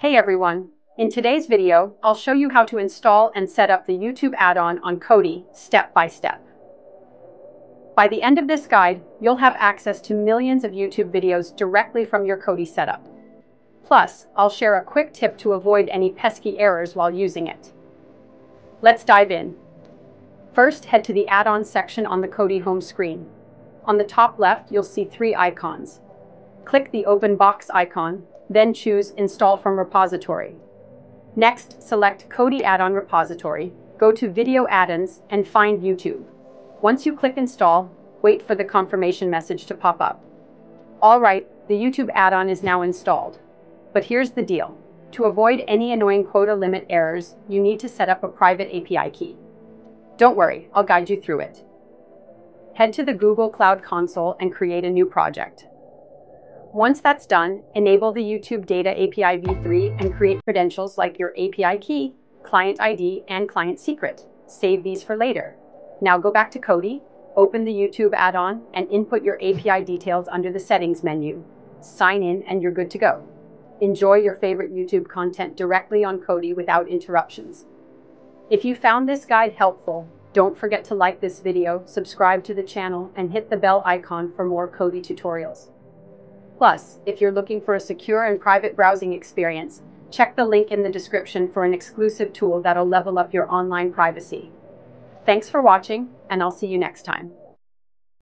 Hey everyone! In today's video, I'll show you how to install and set up the YouTube add-on on Kodi step by step. By the end of this guide, you'll have access to millions of YouTube videos directly from your Kodi setup. Plus, I'll share a quick tip to avoid any pesky errors while using it. Let's dive in. First, head to the add-on section on the Kodi home screen. On the top left, you'll see three icons. Click the open box icon, then choose Install from Repository. Next, select Kodi Add-on Repository, go to Video Add-ons, and find YouTube. Once you click Install, wait for the confirmation message to pop up. All right, the YouTube add-on is now installed. But here's the deal. To avoid any annoying quota limit errors, you need to set up a private API key. Don't worry, I'll guide you through it. Head to the Google Cloud Console and create a new project. Once that's done, enable the YouTube Data API v3 and create credentials like your API key, client ID, and client secret. Save these for later. Now go back to Kodi, open the YouTube add-on, and input your API details under the settings menu. Sign in and you're good to go. Enjoy your favorite YouTube content directly on Kodi without interruptions. If you found this guide helpful, don't forget to like this video, subscribe to the channel, and hit the bell icon for more Kodi tutorials. Plus, if you're looking for a secure and private browsing experience, check the link in the description for an exclusive tool that'll level up your online privacy. Thanks for watching, and I'll see you next time.